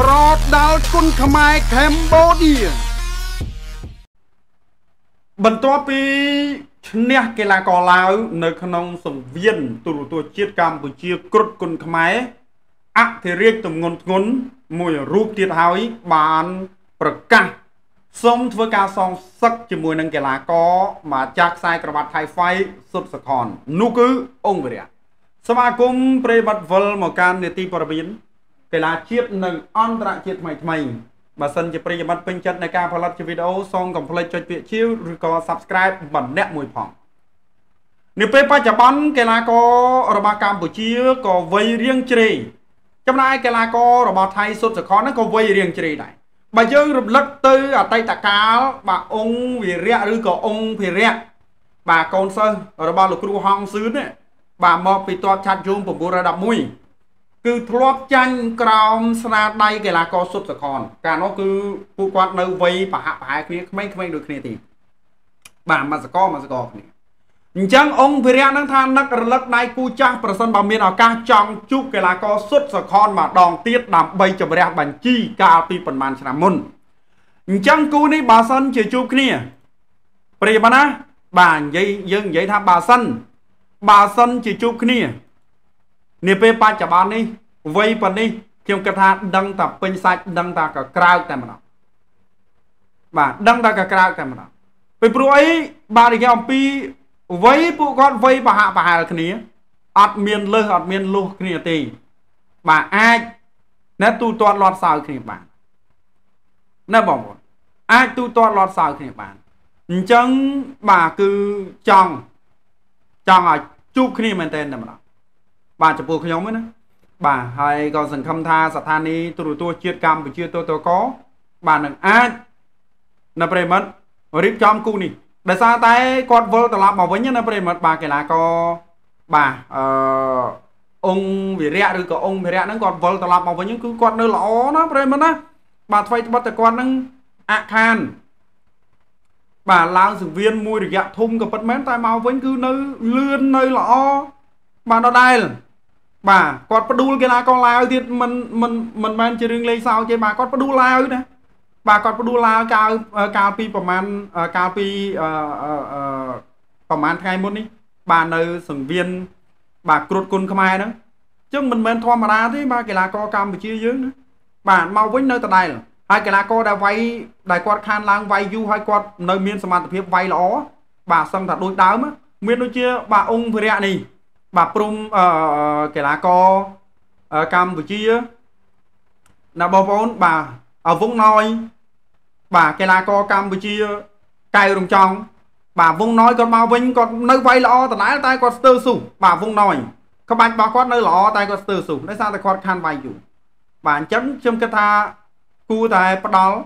ប្រដាល់គុណខ្មែរកម្ពុជាបន្ទាប់ពីឈ្នះកីឡាករឡាវនៅក្នុងសង្វៀនទូរទស្សន៍ជាតិកម្ពុជាគ្រុតគុណខ្មែរអធិរាជទំងន់ធ្ងន់មួយរូបទៀតហើយបានប្រកាសសូមធ្វើការសងសឹកជាមួយនឹងកីឡាករមកចាក់ខ្សែក្រវ៉ាត់ថៃហ្វៃសុតសខននោះគឺអង្គវិរៈសមាគមប្រិវត្តវិលមកកាន់នេតិព័រមាន កីឡាជាតិនិងអន្តរជាតិថ្មីថ្មីបើសិនជាប្រិយមិត្តពេញចិត្តនៃការផលិតជាវីដេអូសូមកុំភ្លេចចុចពាក្យជាវឬក៏ Subscribe ម្នាក់មួយផងនៅពេលបច្ចុប្បន្នកីឡាកររបស់កម្ពុជាក៏វ័យរៀងជ្រេចំណែកកីឡាកររបស់ថៃសុទ្ធសខនហ្នឹងក៏វ័យរៀងជ្រេដែរបើយើងរំលឹកទៅអតីតកាលបាទអង្គវីរៈឬក៏អង្គភិរៈបាទកូនសិស្សរបស់លោកគ្រូហងសឿននេះបាទមកពីតបឆាត់យង913 គឺធ្លាប់ចាញ់ក្រោមស្នាដៃកីឡាករសុទ្ធសខនកាលនោះគឺពួកគាត់នៅវ័យប្រហាក់ប្រហែលគ្នាក្មេងៗដូចគ្នាទីបាទមកសកលមកសកលគ្នាអញ្ចឹងអង្គភិរៈនឹងថានឹករលឹកដៃគូចាស់ប្រសិនបើមានឱកាសចង់ជួបកីឡាករសុទ្ធសខនម្ដងទៀតដើម្បីជំរះបញ្ជីកាលពីប្រហែលឆ្នាំមុនអញ្ចឹងគូនេះបើសិនជាជួបគ្នាប្រិយមិត្តណាបាទនិយាយយើងនិយាយថាបើសិនបើសិនជាជួបគ្នា នាពេលបច្ចុប្បន្ននេះវ័យប៉ុណ្នេះខ្ញុំគិតថាដឹងតែពេញសាច់ដឹងតែកក្រៅតែម្ដងបាទដឹងតែកក្រៅតែម្ដងពីព្រោះអីបាទនិយាយអំពីវ័យពួកគាត់វ័យប្រហាក់ប្រហែលគ្នាអត់មានលើសអត់មានលុះគ្នាទេបាទអាចណែទូទាត់លាត់សើគ្នាបានណែបងប្អូនអាចទូទាត់លាត់សើគ្នាបានអញ្ចឹងបាទគឺចង់ចង់ឲ្យជួបគ្នាមែនតើតែម្ដង បាទចំពោះខ្ញុំណាបាទហើយក៏សង្ឃឹមថាស្ថានីយទូរទស្សន៍ជាតិកម្ពុជាតតកបាទនឹងអាចនៅប្រិមិត្តរៀបចំគូនេះដោយសារតែគាត់វិលត្រឡប់មកវិញណាប្រិមិត្តបាទកីឡាករបាទអឺអង្គវិរៈឬក៏អង្គវិរៈហ្នឹងគាត់វិលត្រឡប់មកវិញគឺគាត់នៅល្អណាប្រិមិត្តណាបាទថ្មីត្បិតតែគាត់ហ្នឹងអខានបាទឡើងសង្វៀនមួយរយៈធំក៏ពិតមែនតែមកវិញគឺនៅលឿននៅល្អបាទដដែល បាទគាត់ផ្ដួលកីឡាករឡាវទៀតមិនមិនមិនមែនជារឿងលេងសើចទេបាទគាត់ផ្ដួលឡាវណាបាទគាត់ផ្ដួលឡាវកាលកាលពីប្រហែលកាលពីអឺប្រហែលថ្ងៃមុននេះបាទនៅសង្វៀនបាទគ្រុតគុណខ្មែរហ្នឹងចឹងមិនមែនធម្មតាទេបាទកីឡាករកម្ពុជាយើងណាបាទមកវិញនៅដដែលហើយកីឡាករដែលវាយដែលគាត់ខានឡើងវាយយូរហើយគាត់នៅមានសមត្ថភាពវាយល្អបាទសឹងថាដូចដើមមានដូចជាបាទអង្គភិរៈនេះ បាទព្រំអឺកីឡាករកម្ពុជាណាបងប្អូនបាទអវងណយបាទកីឡាករកម្ពុជាកៅរំចង់បាទវងណយគាត់មកវិញគាត់នៅវាយល្អដដែលតែគាត់ស្ទើរស៊ូបាទវងណយក្បាច់របស់គាត់នៅល្អតែគាត់ស្ទើរស៊ូដោយសារតែគាត់ខានវាយយូរបាទអញ្ចឹងខ្ញុំគិតថាគួរតែផ្ដល់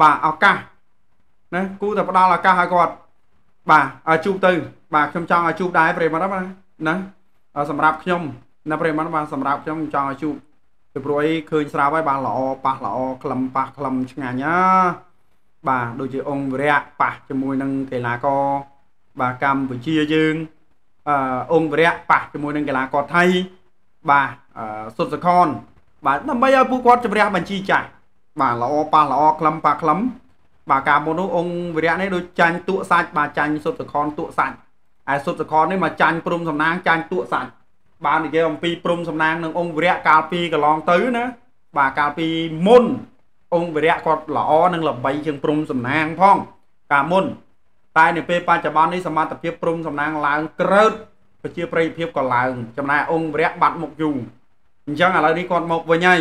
បាទឱកាសណាគួរតែផ្ដល់ឱកាសឲ្យគាត់បាទឲ្យជួបទៅ បាទខ្ញុំចង់ឲ្យជួបដែរប្រិមត្តបាទ ណាសម្រាប់ខ្ញុំណាប្រិមត្តបាទសម្រាប់ខ្ញុំចង់ឲ្យជួបពីព្រោះអីឃើញស្រាប់ហើយបានល្អប៉ះល្អក្លឹមប៉ះក្លឹមឆ្ងាញ់ណាបាទដូចជាអង្គវិរៈប៉ះជាមួយនឹងកីឡាករបាទកម្ពុជាយើងអឺអង្គវិរៈប៉ះជាមួយនឹងកីឡាករថៃបាទសុទ្ធសខនបាទដើម្បីឲ្យពួកគាត់ជំរះបញ្ជីចាស់បាទល្អប៉ះល្អក្លឹមប៉ះក្លឹមបាទការមុននោះអង្គវិរៈនេះដូចចាញ់តក់សាច់បាទចាញ់សុទ្ធសខនតក់សាច់ ហើយសុទ្ធសខននេះមកចាញ់ព្រំសំណាងចាញ់តក់សាច់បាននិយាយអំពីព្រំសំណាងនឹងអង្គវិរៈកាលពីកន្លងទៅណាបាទកាលពីមុនអង្គវិរៈគាត់ល្អនឹងល្បីជាងព្រំសំណាងផងកាលមុនតែនៅពេលបច្ចុប្បន្ននេះសមត្ថភាពព្រំសំណាងឡើងក្រើតប្រជាប្រិយភាពក៏ឡើងចំណែកអង្គវិរៈបាត់មុខយូរអញ្ចឹងឥឡូវនេះគាត់មកវិញហើយ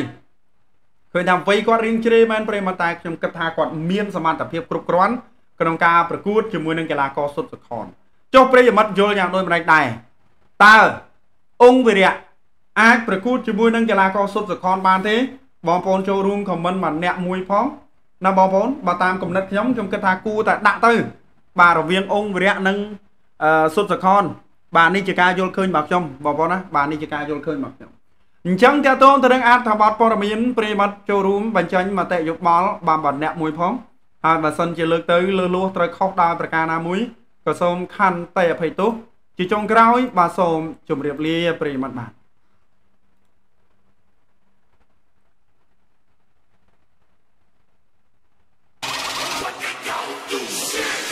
ឃើញថាវ័យគាត់រៀងជ្រេមែនប្រិមតែខ្ញុំគិតថាគាត់មានសមត្ថភាពគ្រប់គ្រាន់ក្នុងការប្រកួតជាមួយនឹងកីឡាករសុទ្ធសខន ចុះប្រិយមិត្តយល់យ៉ាងដូចម្ដេចដែរតើអង្គវិរៈអាចប្រកួតជាមួយនឹងកីឡាករសុទ្ធសខនបានទេបងប្អូនចូលរួមខមមិនម្នាក់មួយផងណាបងប្អូនបើតាមគំនិតខ្ញុំខ្ញុំគិតថាគួរតែដាក់ទៅ បាទរវាងអង្គវិរៈនិងសុទ្ធសខនបាទនេះជាការយល់ឃើញរបស់ខ្ញុំបងប្អូនណាបាទនេះជាការយល់ឃើញរបស់ខ្ញុំអញ្ចឹងតើតងទៅនឹងអត្ថបទព័ត៌មានប្រិមត្តចូលរួមបញ្ចេញមតិយោបល់បានបណ្ណៈមួយផងហើយបើសិនជាលើកទៅលើលោះត្រូវខុសដោយប្រការណាមួយ ក៏សូមខន្តីអភ័យទោសជាចុងក្រោយ បាទសូមជម្រាបលាប្រិយមិត្តបាទ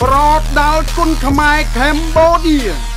ប្រដដល់គុណខ្មែរកម្ពុជា